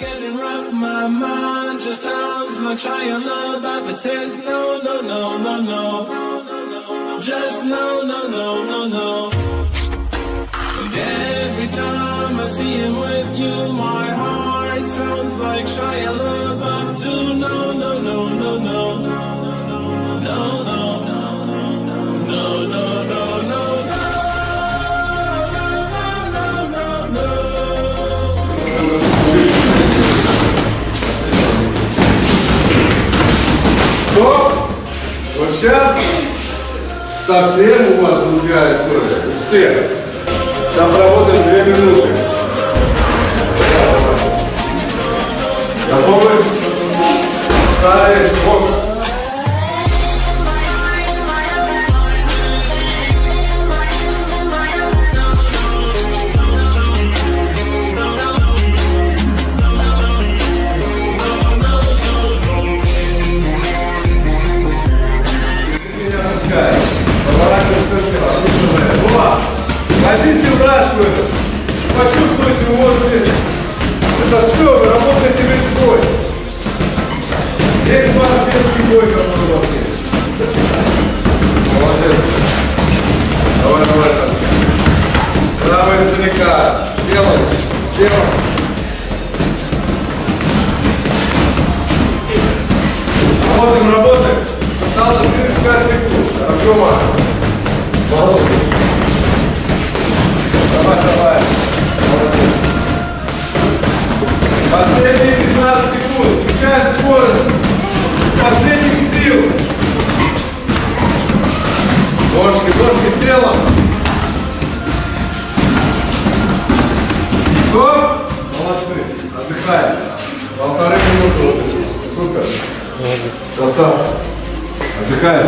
getting rough, my mind just sounds like trying love by the test. No, no, no, no, no. Just no, no, no, no, no. And every time I see him with you, my heart sounds like Shia LaBeouf too. No, no, no, no, no, no, no, no, no, no, no, no, no, no, no, no, no. Сейчас совсем у вас другая история. У всех. Сейчас работаем две минуты. Готовы? Стали, скок. Есть ваш детский бой, который у вас есть. Молодец. Давай, давай, давай. Право издалека. Тело. Тело. Работаем, работаем. Осталось 35 секунд. Хорошо, Марк. Молодец. Давай, давай. Молодец. Последние 15 секунд. Включаем скорость. Ножки телом. Стоп. Молодцы. Отдыхаем. Полторы минуты. Супер. Красавцы. Отдыхаем.